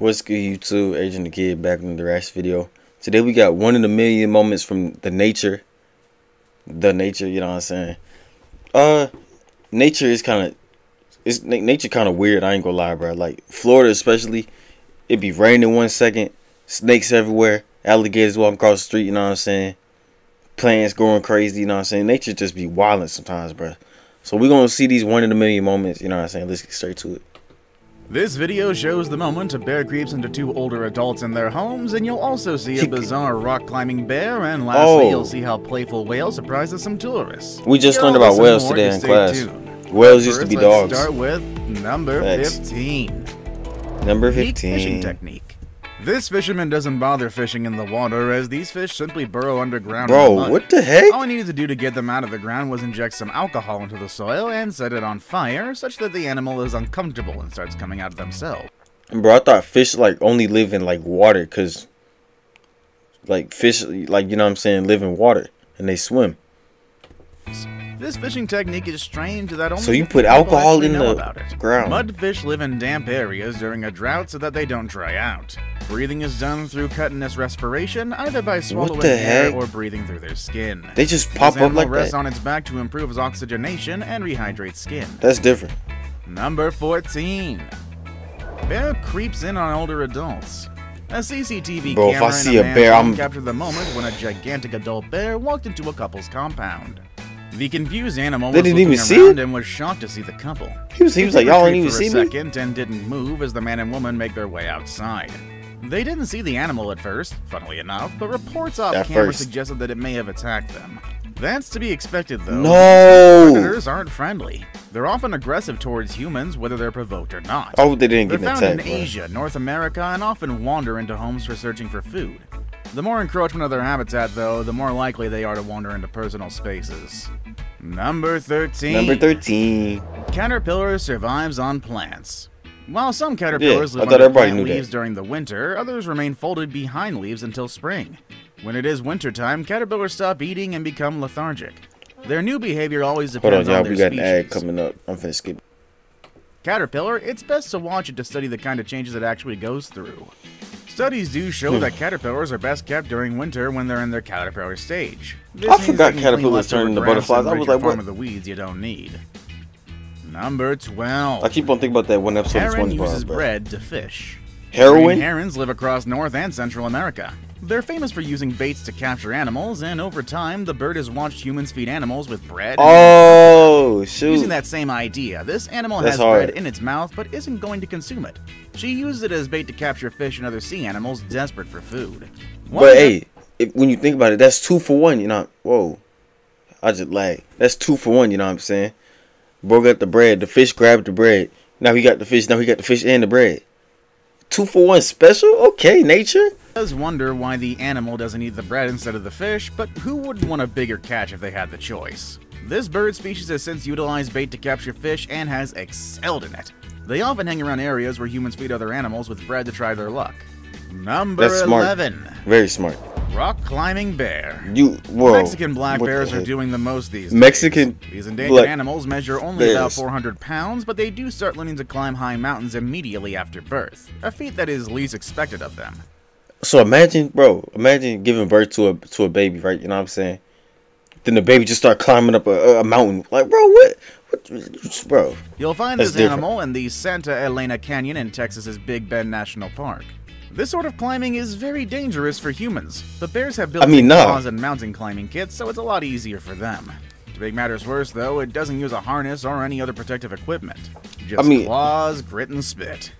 What's good YouTube? Adrian the Kid back in the reaction video. Today we got one in a million moments from the nature. The nature, you know what I'm saying? Uh nature is kinda it's nature kinda weird, I ain't gonna lie, bro. Like Florida especially, it be raining one second, snakes everywhere, alligators walking across the street, you know what I'm saying? Plants going crazy, you know what I'm saying? Nature just be wilding sometimes, bro. So we're gonna see these one in a million moments, you know what I'm saying? Let's get straight to it. This video shows the moment a bear creeps into two older adults in their homes, and you'll also see a bizarre rock climbing bear, and lastly, oh. you'll see how playful whale surprises some tourists. We just learned about whales today in class. Tuned. Whales used to be dogs. start with number 15. Number 15. fishing technique. This fisherman doesn't bother fishing in the water, as these fish simply burrow underground. Bro, what the heck? All I needed to do to get them out of the ground was inject some alcohol into the soil and set it on fire, such that the animal is uncomfortable and starts coming out of themselves. Bro, I thought fish like only live in like water, cause like fish, like you know what I'm saying, live in water and they swim. This fishing technique is strange that only So you put alcohol in the ground. Mudfish live in damp areas during a drought so that they don't dry out. Breathing is done through cutaneous respiration, either by swallowing air or breathing through their skin. They just pop this up like rests that. on its back to improve its oxygenation and rehydrate skin. That's different. Number 14. Bear creeps in on older adults. A CCTV Bro, camera if I see a, a bear, I'm captured the moment when a gigantic adult bear walked into a couple's compound. The confused animal they was didn't even see it? and was shocked to see the couple. He was, he was like, y'all didn't even see me? second and didn't move as the man and woman make their way outside. They didn't see the animal at first, funnily enough, but reports off at camera first. suggested that it may have attacked them. That's to be expected, though. No! Predators aren't friendly. They're often aggressive towards humans, whether they're provoked or not. Oh, they didn't they're get found attacked, in Asia, North America, and often wander into homes for searching for food. The more encroachment of their habitat, though, the more likely they are to wander into personal spaces. Number 13. Number 13. Caterpillar survives on plants. While some caterpillars yeah, live under plant leaves that. during the winter, others remain folded behind leaves until spring. When it is wintertime, caterpillars stop eating and become lethargic. Their new behavior always depends Hold on, on y'all. We got species. an ad coming up. I'm finna skip. Caterpillar, it's best to watch it to study the kind of changes it actually goes through. Studies do show hmm. that caterpillars are best kept during winter when they're in their caterpillar stage. This I forgot caterpillars turn into butterflies. I was like, what? Of the weeds you don't need. Number 12. I keep on thinking about that one episode Heron of SpongeBob. uses bread to fish. Heroin? Green herons live across North and Central America. They're famous for using baits to capture animals, and over time, the bird has watched humans feed animals with bread. Oh, shoot. Using that same idea, this animal That's has hard. bread in its mouth but isn't going to consume it. She uses it as bait to capture fish and other sea animals desperate for food. One but hey, if, when you think about it, that's two for one, you know. Whoa. I just like That's two for one, you know what I'm saying? Bro got the bread. The fish grabbed the bread. Now he got the fish. Now he got the fish and the bread. Two for one special? Okay, nature. Does wonder why the animal doesn't eat the bread instead of the fish, but who wouldn't want a bigger catch if they had the choice? This bird species has since utilized bait to capture fish and has excelled in it. They often hang around areas where humans feed other animals with bread to try their luck. Number That's smart. 11. Very smart. Rock climbing bear. You whoa. Mexican black bears are doing the most these Mexican days. These endangered animals measure only bears. about 400 pounds, but they do start learning to climb high mountains immediately after birth, a feat that is least expected of them. So imagine, bro, imagine giving birth to a to a baby, right? You know what I'm saying? Then the baby just start climbing up a, a mountain. Like, bro, what? what bro. You'll find this different. animal in the Santa Elena Canyon in Texas's Big Bend National Park. This sort of climbing is very dangerous for humans, but bears have built-in I mean, no. claws and mountain climbing kits, so it's a lot easier for them. To make matters worse, though, it doesn't use a harness or any other protective equipment. Just I mean, claws, grit, and spit.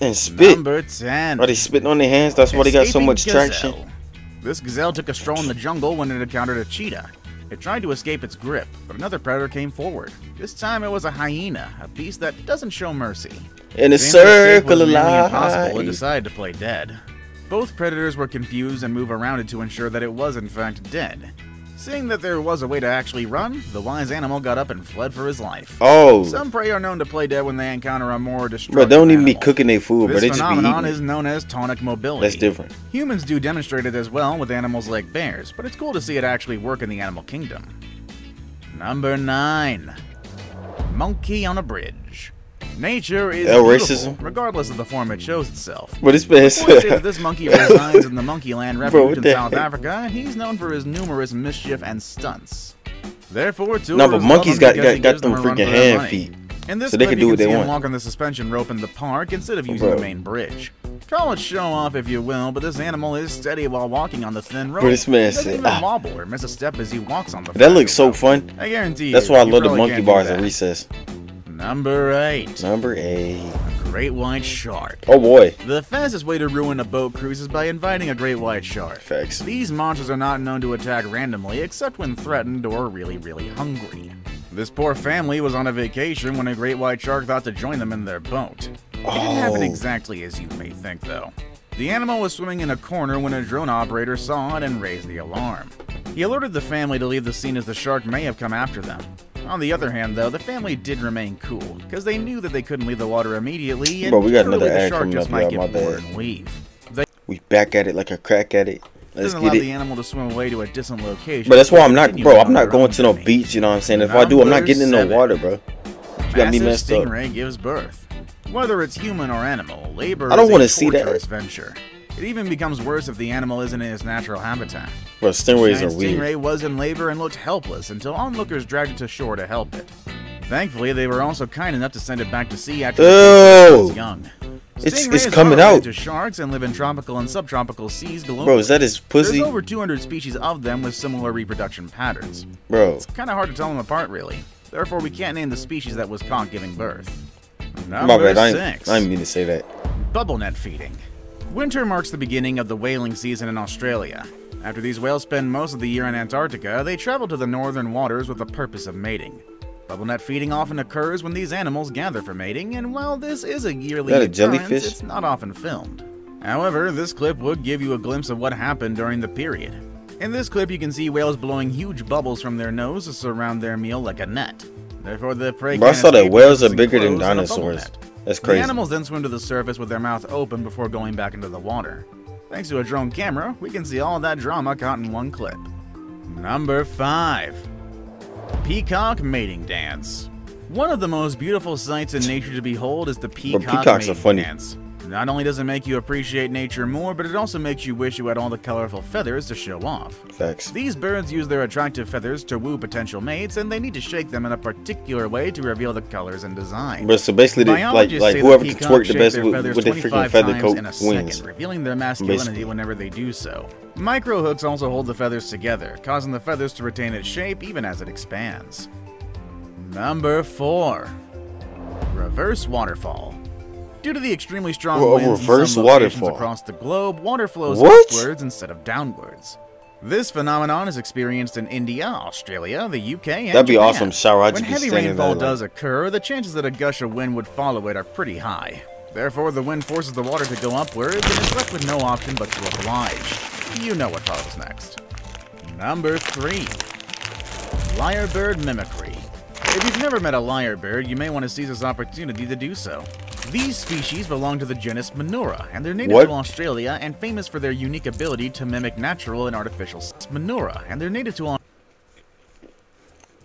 And spit? Number 10. Are they spitting on their hands? That's why they got so much gazelle. traction. This gazelle took a stroll in the jungle when it encountered a cheetah. It tried to escape its grip, but another predator came forward. This time it was a hyena, a beast that doesn't show mercy. In a circle of life. impossible, it decided to play dead. Both predators were confused and move around it to ensure that it was in fact dead. Seeing that there was a way to actually run, the wise animal got up and fled for his life. Oh. Some prey are known to play dead when they encounter a more destructive Bro, they don't even animal. be cooking their food, this but they just be phenomenon is known as tonic immobility. That's different. Humans do demonstrate it as well with animals like bears, but it's cool to see it actually work in the animal kingdom. Number 9. Monkey on a Bridge Nature is L racism, regardless of the form it shows itself. But it's best. this monkey resides in the Monkeyland Refuge Bro, in South Africa, and he's known for his numerous mischief and stunts. Therefore, tourists no, but monkeys got got, got them freaking hand feet. In this so they can do what they want. walking the suspension rope in the park instead of using Bro. the main bridge. Call it show off if you will, but this animal is steady while walking on the thin rope. This man even ah. wobble or miss a step as he walks on the. That looks so fun. I guarantee. That's why I love the monkey bars at recess. Number eight. Number eight. A great white shark. Oh boy. The fastest way to ruin a boat cruise is by inviting a great white shark. Facts. These monsters are not known to attack randomly except when threatened or really, really hungry. This poor family was on a vacation when a great white shark thought to join them in their boat. It didn't happen oh. exactly as you may think, though. The animal was swimming in a corner when a drone operator saw it and raised the alarm. He alerted the family to leave the scene as the shark may have come after them. On the other hand, though, the family did remain cool, because they knew that they couldn't leave the water immediately, and Bro, we got another ad coming up, might get bored and leave. They we back at it like a crack at it. Let's doesn't allow it. the animal to swim away to a distant location. But that's why I'm not, bro. I'm not going to no beach. You know what I'm saying? If Number I do, I'm not getting in no water, bro. You got me messed stingray up. gives birth. Whether it's human or animal, labor I don't want to see that. venture. It even becomes worse if the animal isn't in its natural habitat. Bro, stingrays are weird. Stingray was in labor and looked helpless until onlookers dragged it to shore to help it. Thankfully, they were also kind enough to send it back to sea after it was young. It's, it's coming out. To sharks and live in tropical and subtropical seas globally. Bro, is that his pussy? There's over 200 species of them with similar reproduction patterns. Bro. It's kind of hard to tell them apart, really. Therefore, we can't name the species that was caught giving birth. Number My bad. I I didn't mean to say that. Bubble net feeding. Winter marks the beginning of the whaling season in Australia. After these whales spend most of the year in Antarctica, they travel to the northern waters with the purpose of mating. Bubble net feeding often occurs when these animals gather for mating, and while this is a yearly a jellyfish? it's not often filmed. However, this clip would give you a glimpse of what happened during the period. In this clip, you can see whales blowing huge bubbles from their nose to surround their meal like a net. Therefore, the prey. Bro, I saw that whales are bigger than dinosaurs. That's crazy. The animals then swim to the surface with their mouth open before going back into the water. Thanks to a drone camera, we can see all that drama caught in one clip. Number 5. Peacock Mating Dance. One of the most beautiful sights in nature to behold is the peacock peacock's mating dance. Not only does it make you appreciate nature more, but it also makes you wish you had all the colorful feathers to show off. Facts. These birds use their attractive feathers to woo potential mates, and they need to shake them in a particular way to reveal the colors and design. But so basically, they, like like whoever can twerk the best with, with their freaking feather coat wins. Second, revealing their masculinity basically. whenever they do so. Micro hooks also hold the feathers together, causing the feathers to retain its shape even as it expands. Number 4. Reverse Waterfall Due to the extremely strong well, winds in some locations waterfall. across the globe, water flows what? upwards instead of downwards. This phenomenon is experienced in India, Australia, the UK, and That'd be Japan. awesome, shower. I'd when heavy rainfall does occur, the chances that a gush of wind would follow it are pretty high. Therefore, the wind forces the water to go upwards and is left with no option but to oblige. You know what follows next. Number 3. Lyrebird Mimicry. If you've never met a lyrebird, you may want to seize this opportunity to do so. These species belong to the genus Menura, and they're native what? to Australia and famous for their unique ability to mimic natural and artificial Menura, and they're native to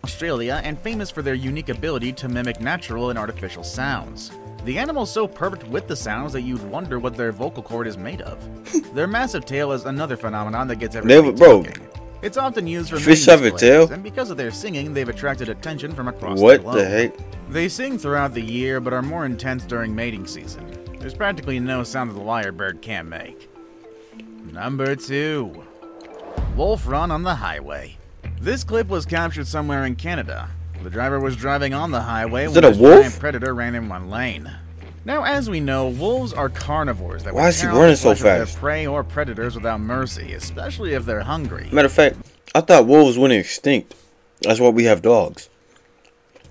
Australia and famous for their unique ability to mimic natural and artificial sounds. The animal's so perfect with the sounds that you'd wonder what their vocal cord is made of. their massive tail is another phenomenon that gets everybody Never, bro, talking. It's often used for fish have a tail, and because of their singing, they've attracted attention from across what the globe. What the heck? They sing throughout the year, but are more intense during mating season. There's practically no sound that the lyrebird can't make. Number two, Wolf Run on the Highway. This clip was captured somewhere in Canada. The driver was driving on the highway Is when a, a giant predator ran in one lane. Now, as we know, wolves are carnivores that Why is he running so fast? Their prey or predators without mercy, especially if they're hungry. Matter of fact, I thought wolves went extinct. That's why we have dogs.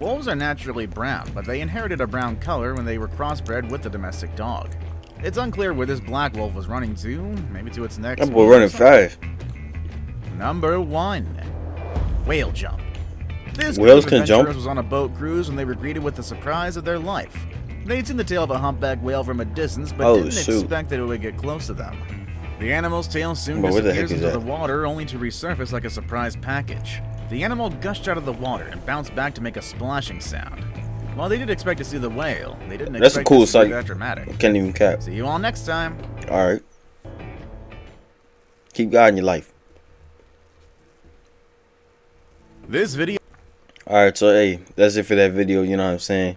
Wolves are naturally brown, but they inherited a brown color when they were crossbred with the domestic dog. It's unclear where this black wolf was running to, maybe to its next. That boy running fast. Number one, whale jump. This Whales can jump. was on a boat cruise when they were greeted with the surprise of their life. They'd seen the tail of a humpback whale from a distance, but oh, didn't shoot. expect that it would get close to them. The animal's tail soon but disappears into the water, only to resurface like a surprise package. The animal gushed out of the water and bounced back to make a splashing sound. While they did expect to see the whale. They didn't That's expect a cool to see sight. that dramatic. Can't even cap. See you all next time. All right. Keep God in your life. This video. Alright, so hey, that's it for that video, you know what I'm saying?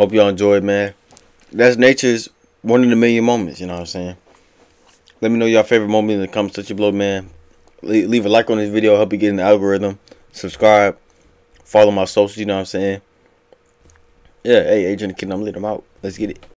Hope y'all enjoyed, man. That's nature's one in a million moments, you know what I'm saying? Let me know your favorite moment in the comments your blow, man. Le leave a like on this video, help you get in the algorithm. Subscribe. Follow my socials, you know what I'm saying? Yeah, hey, Adrian the Kid, I'm letting them out. Let's get it.